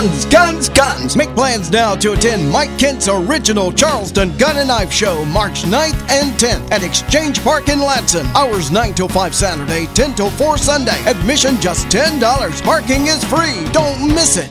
Guns, guns, guns! Make plans now to attend Mike Kent's original Charleston Gun and Knife Show March 9th and 10th at Exchange Park in Ladson. Hours 9 till 5 Saturday, 10 till 4 Sunday. Admission just $10. Parking is free. Don't miss it.